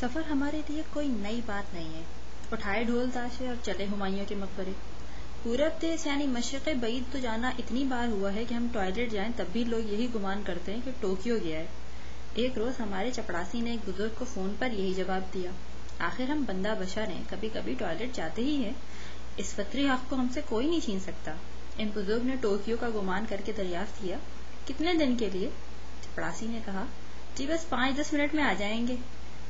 سفر ہمارے لیے کوئی نئی بات نہیں ہے۔ اٹھائے ڈھول تاشے اور چلے ہمایوں کے مقبرے۔ پورب دیس یعنی مشرق بعید تو جانا اتنی بار ہوا ہے کہ ہم ٹوائلٹ جائیں تب بھی لوگ یہی گمان کرتے ہیں کہ ٹوکیو گیا ہے۔ ایک روز ہمارے چپڑاسی نے ایک بزرگ کو فون پر یہی جواب دیا۔ آخر ہم بندہ بشر ہیں، کبھی کبھی ٹوائلٹ جاتے ہی ہیں۔ اس فطری حق کو ہم سے کوئی نہیں چھین سکتا۔ ان بزرگ نے ٹوکیو کا گمان کر کے دریافت کیا، کتنے دن کے لیے؟ چپڑاسی نے کہا جی بس پانچ دس منٹ میں آ جائیں گے۔